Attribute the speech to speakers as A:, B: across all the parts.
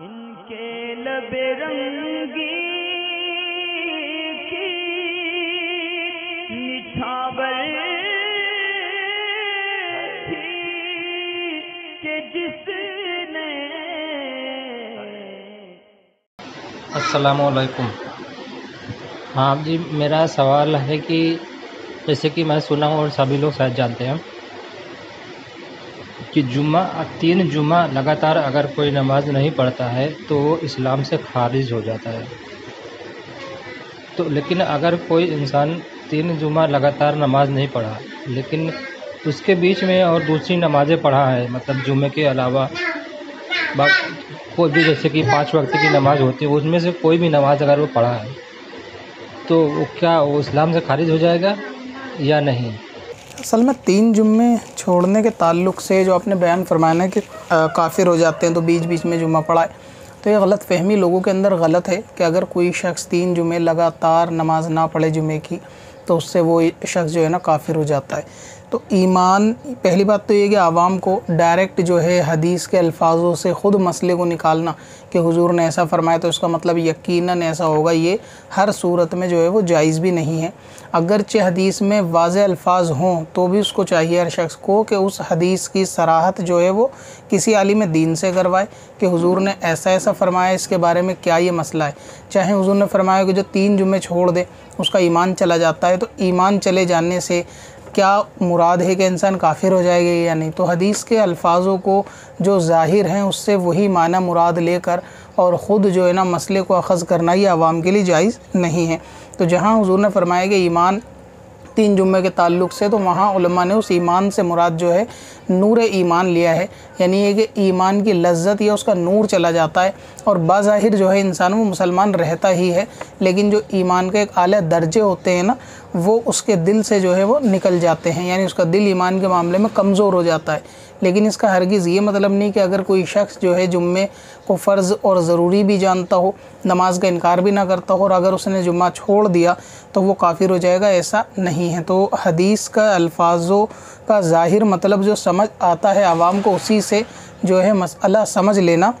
A: इनके लबे रंगी
B: असलकुम हाँ जी, मेरा सवाल है कि जैसे कि मैं सुना हूँ और सभी लोग शायद जानते हैं। कि जुम्मा, तीन जुम्मा लगातार अगर कोई नमाज़ नहीं पढ़ता है तो वो इस्लाम से खारिज हो जाता है। तो लेकिन अगर कोई इंसान तीन जुम्मा लगातार नमाज़ नहीं पढ़ा, लेकिन उसके बीच में और दूसरी नमाज़ें पढ़ा है मतलब जुम्मे के अलावा कोई भी जैसे कि पाँच वक्त की नमाज़ होती है, उसमें से कोई भी नमाज़ अगर वो पढ़ा है तो वो क्या वो इस्लाम से खारिज हो जाएगा या नहीं?
C: असल में तीन जुम्मे छोड़ने के ताल्लुक से जो आपने बयान फरमाया ना कि काफिर हो जाते हैं तो बीच बीच में जुम्मा पढ़ाए तो ये गलत फहमी लोगों के अंदर गलत है कि अगर कोई शख्स तीन जुमे लगातार नमाज़ ना पढ़े जुमे की तो उससे वो शख्स जो है ना काफिर हो जाता है। तो ईमान, पहली बात तो ये कि आवाम को डायरेक्ट जो है हदीस के अल्फाजों से ख़ुद मसले को निकालना कि हुजूर ने ऐसा फरमाया तो इसका मतलब यकीनन ऐसा होगा, ये हर सूरत में जो है वो जायज़ भी नहीं है। अगरचे हदीस में वाज अल्फाज हों तो भी उसको चाहिए हर शख्स को कि उस हदीस की सराहत जो है वो किसी आलिम दीन से करवाए कि हुजूर ने ऐसा ऐसा फरमाया, इसके बारे में क्या ये मसला है। चाहे हुजूर ने फरमाया कि जो तीन जुम्मे छोड़ दे, उसका ईमान चला जाता है तो ईमान चले जाने से क्या मुराद है कि इंसान काफिर हो जाएगा या नहीं? तो हदीस के अल्फाजों को जो ज़ाहिर हैं, उससे वही माना मुराद लेकर और ख़ुद जो है ना मसले को अखज़ करना ही आवाम के लिए जायज़ नहीं है। तो जहाँ हुजूर ने फरमाया कि ईमान तीन जुम्मे के ताल्लुक से तो वहाँ ने उस ईमान से मुराद जो है नूर ईमान लिया है। यानी ये कि ईमान की लज्जत या उसका नूर चला जाता है और बाज़ाहिर जो है इंसान वो मुसलमान रहता ही है। लेकिन जो ईमान के एक आला दर्जे होते हैं ना वो उसके दिल से जो है वो निकल जाते हैं, यानी उसका दिल ईमान के मामले में कमज़ोर हो जाता है। लेकिन इसका हरगिज़ ये मतलब नहीं कि अगर कोई शख्स जो है जुम्मे को फ़र्ज़ और ज़रूरी भी जानता हो, नमाज़ का इनकार भी ना करता हो, और अगर उसने जुम्मा छोड़ दिया तो वो काफिर हो जाएगा, ऐसा नहीं है। तो हदीस का अल्फाजों का ज़ाहिर मतलब जो समझ आता है आवाम को, उसी से जो है मसला समझ लेना,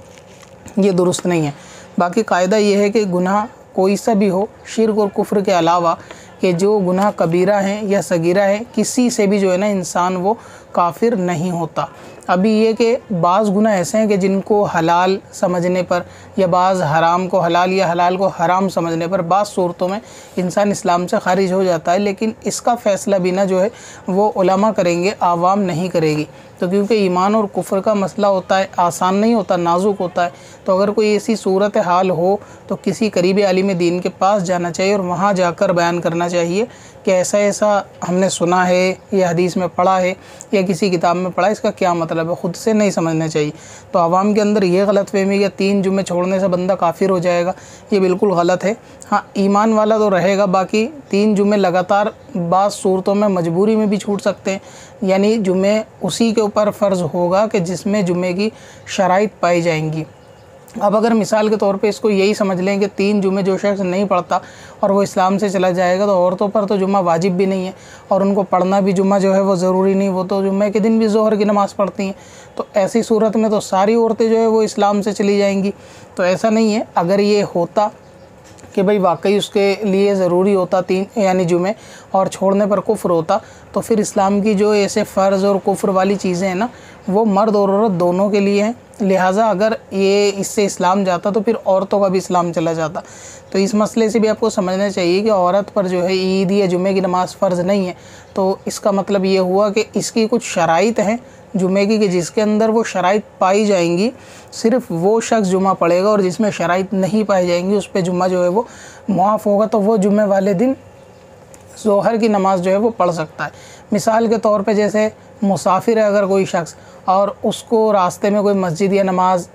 C: ये दुरुस्त नहीं है। बाकी कायदा ये है कि गुनाह कोई सा भी हो, शिरक और कुफ्र के अलावा कि जो गुनाह कबीरा है या सगीरा है, किसी से भी जो है ना इंसान वो काफिर नहीं होता। अभी ये कि बाज़ गुना ऐसे हैं कि जिनको हलाल समझने पर या बाज़ हराम को हलाल या हलाल को हराम समझने पर बाज़ सूरतों में इंसान इस्लाम से खारिज हो जाता है, लेकिन इसका फ़ैसला भी ना जो है वो उलमा करेंगे, आवाम नहीं करेगी। तो क्योंकि ईमान और कुफर का मसला होता है, आसान नहीं होता, नाजुक होता है तो अगर कोई ऐसी सूरत हाल हो तो किसी करीबी आलिम दीन के पास जाना चाहिए और वहाँ जाकर बयान करना चाहिए कि ऐसा ऐसा हमने सुना है, या हदीस में पढ़ा है, या किसी किताब में पढ़ा है, इसका क्या मतलब है ख़ुद से नहीं समझना चाहिए। तो आवाम के अंदर ये गलत फहमी या तीन जुमे छोड़ने से बंदा काफिर हो जाएगा। ये बिल्कुल गलत है। हाँ ईमान वाला तो रहेगा, बाकी तीन जुमे लगातार बाद सूरतों में मजबूरी में भी छूट सकते हैं। यानी जुमे उसी के ऊपर फ़र्ज़ होगा कि जिसमें जुमे की शराइ पाई जाएँगी। अब अगर मिसाल के तौर पे इसको यही समझ लें कि तीन जुमे जो शख्स नहीं पढ़ता और वो इस्लाम से चला जाएगा तो औरतों पर तो जुम्मा वाजिब भी नहीं है और उनको पढ़ना भी जुम्मा जो है वो ज़रूरी नहीं, वो तो जुम्मे के दिन भी जोहर की नमाज़ पढ़ती हैं। तो ऐसी सूरत में तो सारी औरतें जो है वो इस्लाम से चली जाएँगी। तो ऐसा नहीं है, अगर ये होता कि भाई वाकई उसके लिए ज़रूरी होता तीन, यानी जुमे और छोड़ने पर कुफ्र होता तो फिर इस्लाम की जो ऐसे फ़र्ज़ और कुफ्र वाली चीज़ें हैं ना, वो मर्द और औरत दोनों के लिए हैं। लिहाजा अगर ये इससे इस्लाम जाता तो फिर औरतों का भी इस्लाम चला जाता। तो इस मसले से भी आपको समझना चाहिए कि औरत पर जो है ईद या जुमे की नमाज़ फ़र्ज़ नहीं है। तो इसका मतलब ये हुआ कि इसकी कुछ शराइत हैं जुमे की कि जिसके अंदर वो शराइत पाई जाएँगी, सिर्फ़ वो शख्स जुमा पड़ेगा और जिसमें शराइत नहीं पाई जाएँगी, उस पर जुम्मा जो है वो मुआफ़ होगा। तो वो जुमे वाले दिन जोहर की नमाज़ जो है वो पढ़ सकता है। मिसाल के तौर पे जैसे मुसाफिर है अगर कोई शख्स और उसको रास्ते में कोई मस्जिद या नमाज़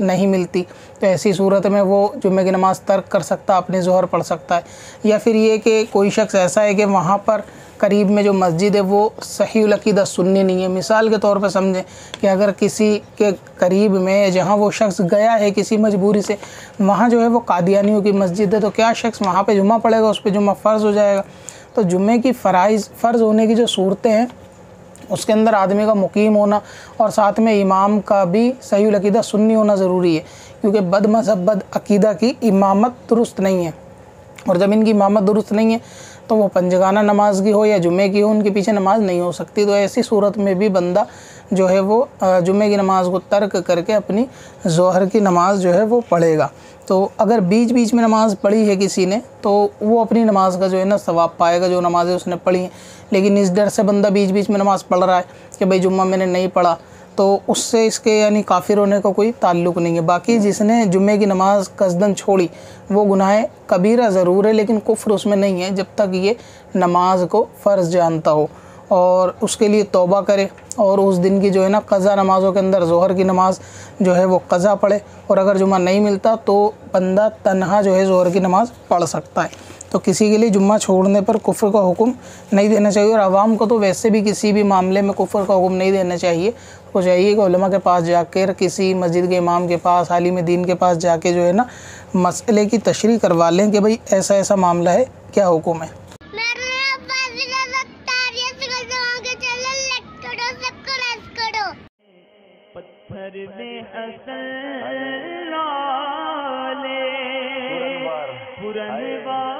C: नहीं मिलती तो ऐसी सूरत में वो जुम्मे की नमाज़ तर्क कर सकता, अपने जोहर पढ़ सकता है। या फिर ये कि कोई शख्स ऐसा है कि वहाँ पर करीब में जो मस्जिद है वो सही अकीदा सुन्नी नहीं है। मिसाल के तौर पर समझें कि अगर किसी के करीब में जहाँ वो शख्स गया है किसी मजबूरी से, वहाँ जो है वो कादियानियों की मस्जिद है तो क्या शख्स वहाँ पे जुम्मा पड़ेगा उस पर जुम्मा फ़र्ज़ हो जाएगा? तो जुम्मे की फ़राइज़, फ़र्ज़ होने की जो सूरतें हैं, उसके अंदर आदमी का मुकीम होना और साथ में इमाम का भी सही अकीदा सुन्नी होना ज़रूरी है, क्योंकि बद मज़हब, बद अकीदा की इमामत दुरुस्त नहीं है। और जब इनकी इमामत दुरुस्त नहीं है तो वो पंजगाना नमाज़ की हो या जुमे की हो, उनके पीछे नमाज़ नहीं हो सकती। तो ऐसी सूरत में भी बंदा जो है वो जुमे की नमाज़ को तर्क करके अपनी जहर की नमाज़ जो है वो पढ़ेगा। तो अगर बीच बीच में नमाज़ पढ़ी है किसी ने तो वो अपनी नमाज़ का जो है ना सवाब पाएगा, जो नमाज़ें उसने पढ़ी हैं। लेकिन इस डर से बंदा बीच बीच में नमाज़ पढ़ रहा है कि भाई जुम्मा मैंने नहीं पढ़ा तो उससे इसके यानी काफिर होने का को कोई ताल्लुक नहीं है। बाकी जिसने जुम्मे की नमाज़ कसदन छोड़ी, वो गुनाह कबीरा ज़रूर है, लेकिन कुफ्र उसमें नहीं है, जब तक ये नमाज़ को फ़र्ज़ जानता हो। और उसके लिए तोबा करे और उस दिन की जो है ना कज़ा नमाज़ों के अंदर, जहर की नमाज़ जो है वो कज़ा पढ़े और अगर जुम्मा नहीं मिलता तो बंदा तनहा जो है जहर की नमाज़ पढ़ सकता है। तो किसी के लिए जुम्मा छोड़ने पर कुफ्र का हुक्म नहीं देना चाहिए और आवाम को तो वैसे भी किसी भी मामले में कुफ्र का हुक्म नहीं देना चाहिए। उसको चाहिए कि उलमा के पास जाकर, किसी मस्जिद के इमाम के पास, आलिम दीन के पास जाके जो है ना मसले की तशरी करवा लें कि भाई ऐसा ऐसा मामला है, क्या हुक्म है?
A: पत्थर में असल लाले। पुरनवा